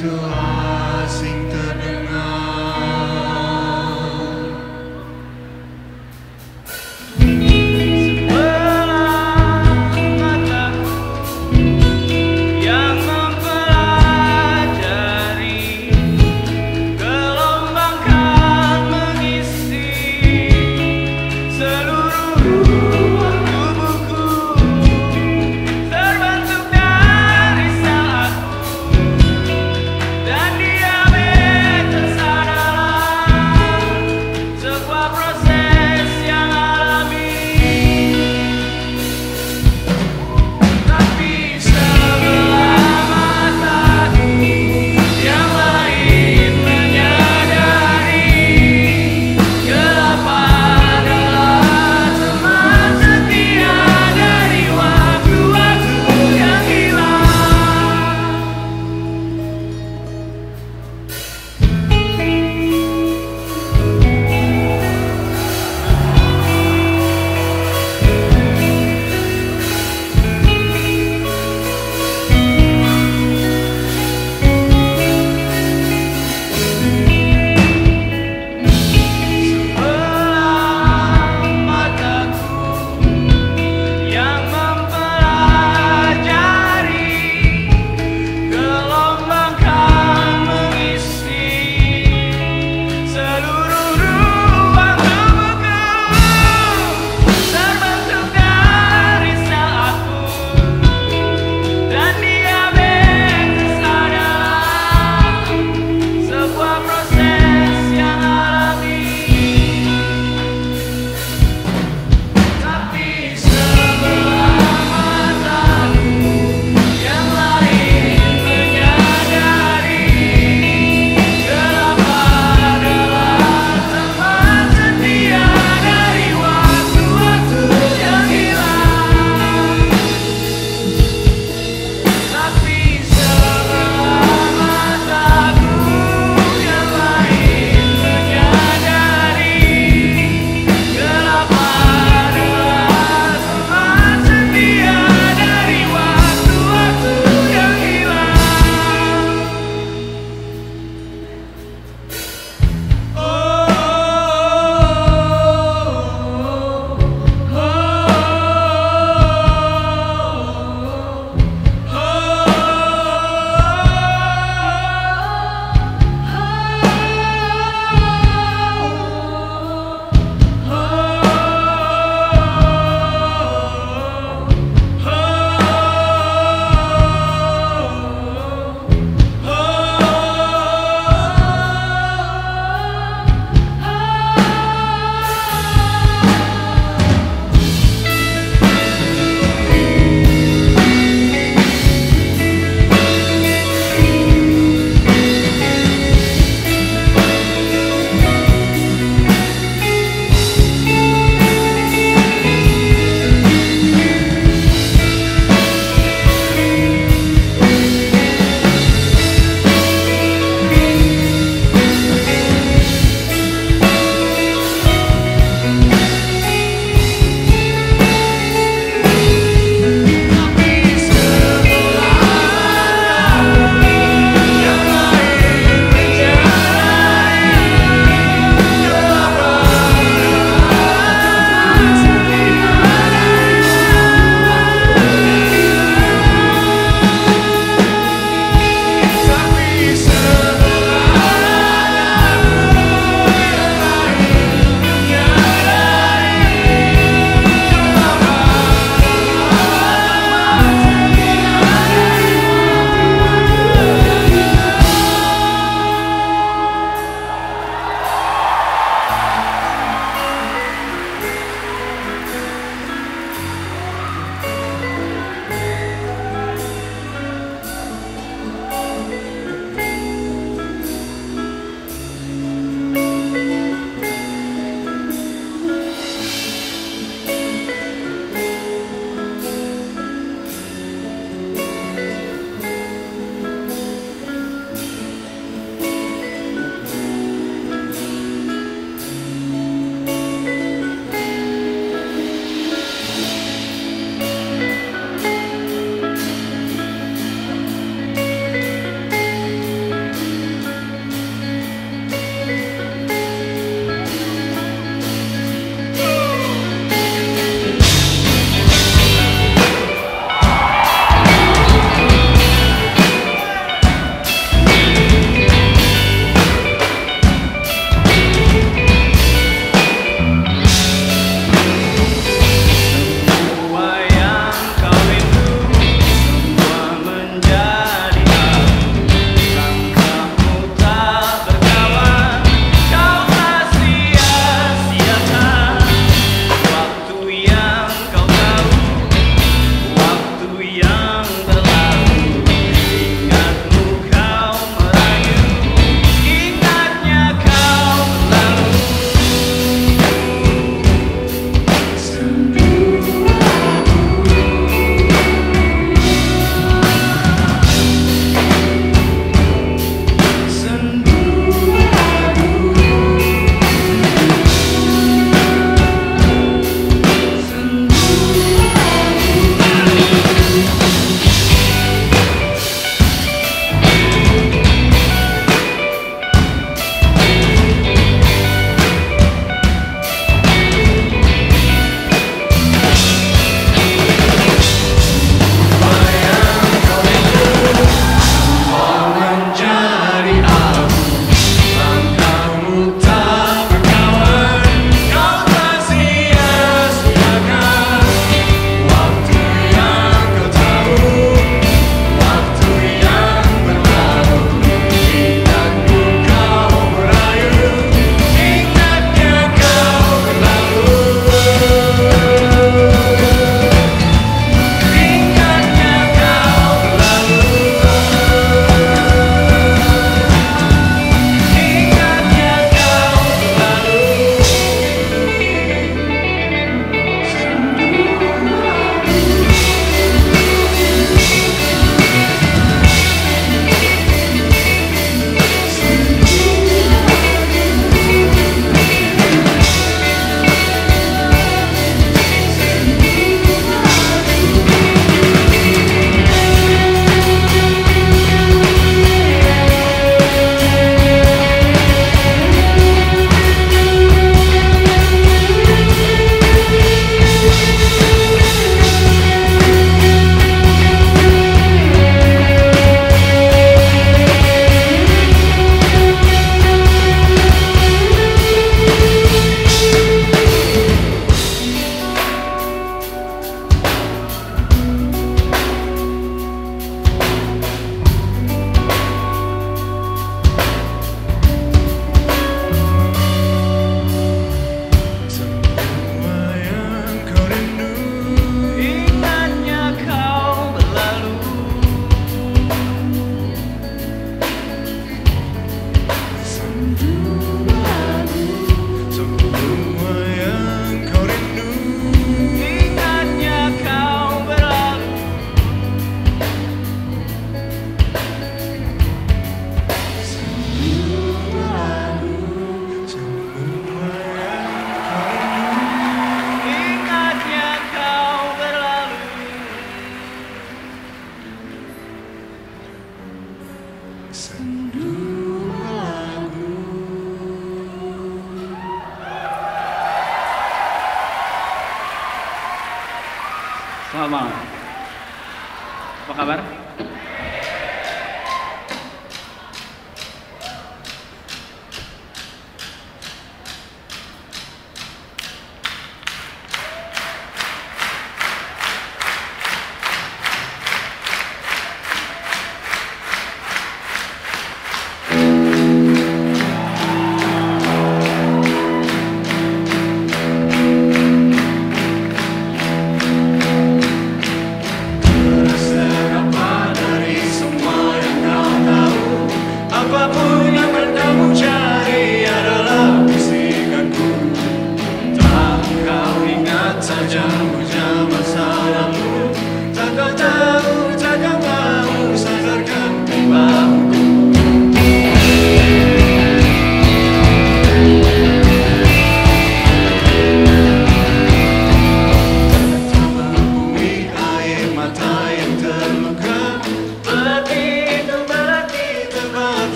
to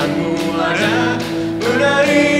lihatmu ada Menari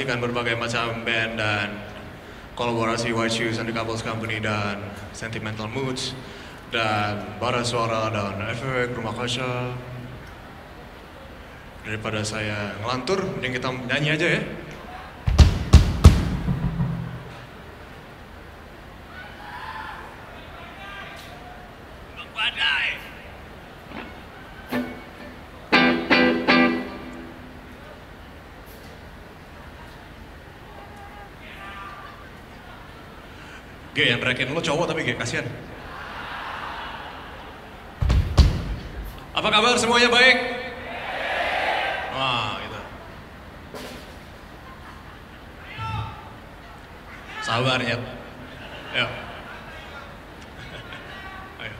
Menyaksikan berbagai macam band dan kolaborasi White Shoes and the Couples Company dan Sentimental Moods dan Bara Suara dan Efek Rumah Kaca. Daripada saya ngelantur, mending kita nyanyi aja ya. G yang rekin lo cowok tapi G kasihan. Apa kabar semuanya baik? Wah gitu. Sabar ya. Ayo. Ayo.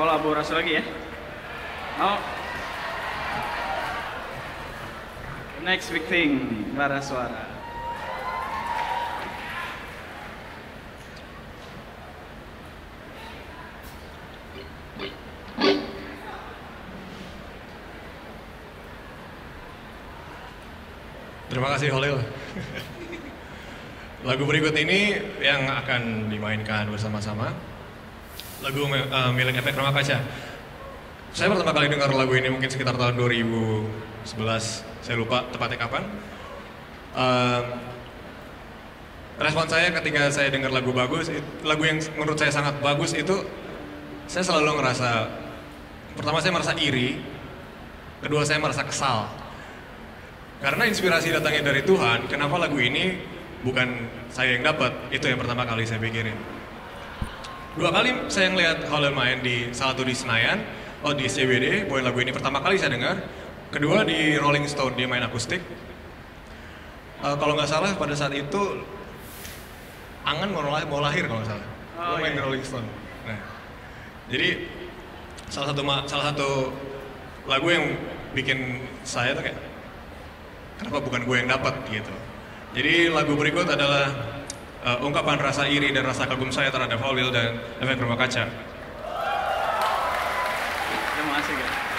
Kolaborasi lagi ya. Oh. Next big thing, bara suara. Terima kasih Holil. Lagu berikut ini yang akan dimainkan bersama-sama. Lagu uh, milik Efek Rumah Kaca. Saya pertama kali dengar lagu ini mungkin sekitar tahun 2011. Saya lupa tepatnya kapan. Um, respon saya ketika saya dengar lagu bagus, lagu yang menurut saya sangat bagus itu, saya selalu ngerasa, pertama saya merasa iri, kedua saya merasa kesal. Karena inspirasi datangnya dari Tuhan, kenapa lagu ini bukan saya yang dapat? Itu yang pertama kali saya pikirin. Dua kali saya ngeliat Holland main di salah satu di Senayan, oh di CBD, bawain lagu ini pertama kali saya dengar. Kedua di Rolling Stone dia main akustik. Eh, kalau nggak salah pada saat itu Angan mau lahir, mau lahir kalau nggak salah. Oh, main iya. Rolling Stone. Nah, jadi salah satu salah satu lagu yang bikin saya tuh kayak kenapa bukan gue yang dapat gitu. Jadi lagu berikut adalah uh, ungkapan rasa iri dan rasa kagum saya terhadap Halil dan efek rumah kaca. Terima kasih.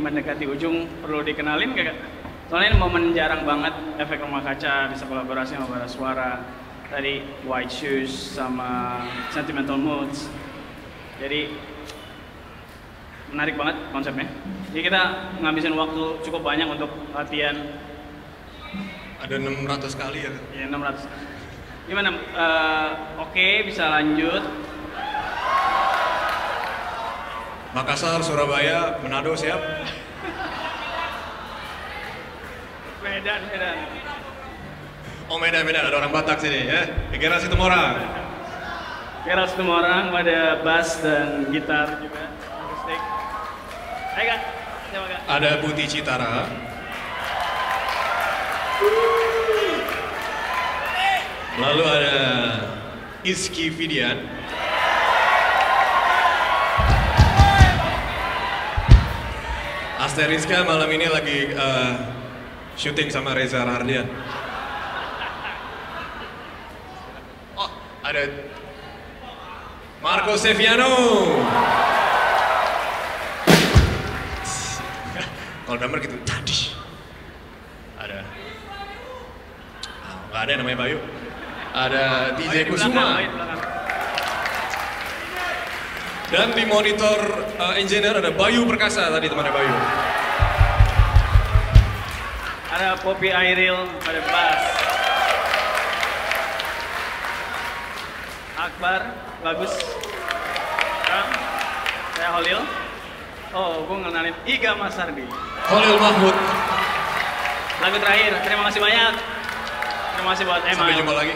Mendekati ujung, perlu dikenalin gak? Soalnya ini momen jarang banget efek rumah kaca bisa kolaborasi sama bara suara. Tadi White Shoes sama Sentimental Moods. Jadi menarik banget konsepnya. Jadi kita ngabisin waktu cukup banyak untuk latihan Ada 600 kali ya. ya 600. Gimana? Eh, Oke, bisa lanjut. Makassar, Surabaya, Manado siap. Medan, Medan. Oh Medan, Medan ada orang Batak sini ya. Orang. Kira semua orang pada bass dan gitar juga akustik. Ayo kak, siapa kak? Ada Putih Citara. Lalu ada Iski Vidian. Asteriska malam ini lagi eh, syuting sama Reza Rahardian. Oh, ada Marco Seviano. Kalau drummer gitu, tadi ada Ah, nggak ada namanya Bayu. Ada DJ Kusuma. Dan di monitor uh, engineer ada Bayu Perkasa tadi temannya Bayu. Ada Poppy Airil, ada bass. Akbar, bagus. Drum. Saya Holil. Oh, gue ngenalin Iga Masardi. Khalil Mahmud. Lagu terakhir, terima kasih banyak. Terima kasih buat Emma. Sampai jumpa lagi.